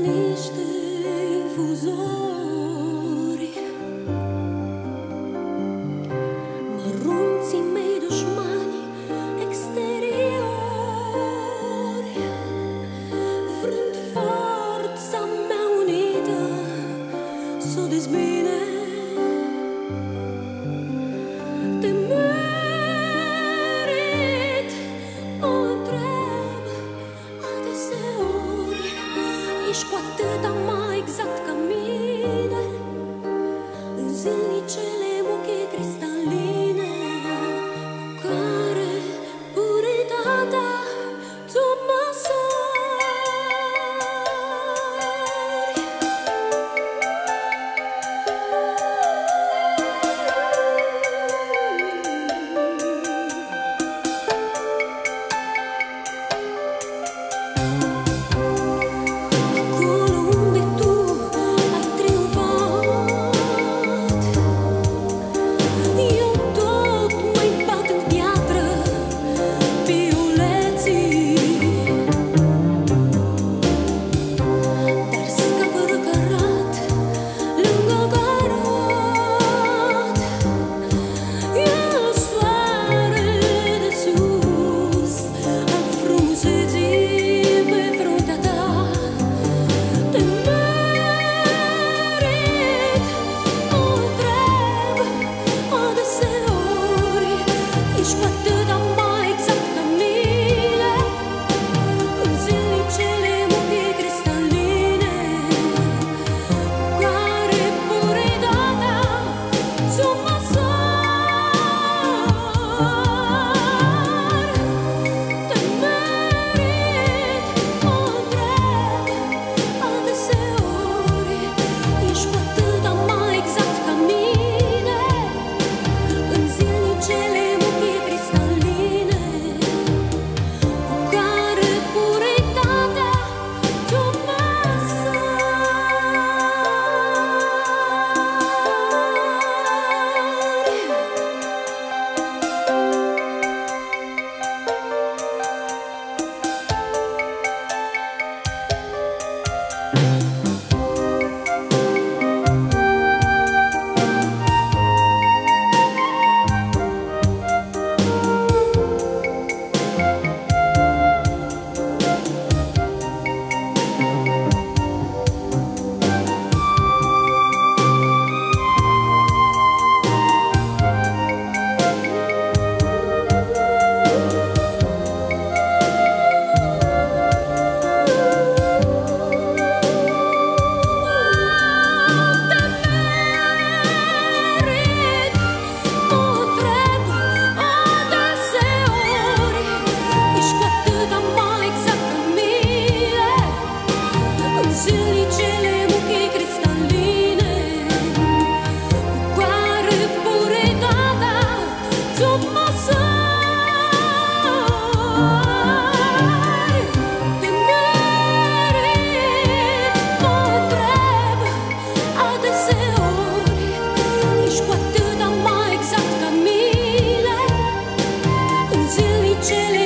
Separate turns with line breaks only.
niște infuzori. Ești cu atâta mai exact chilling.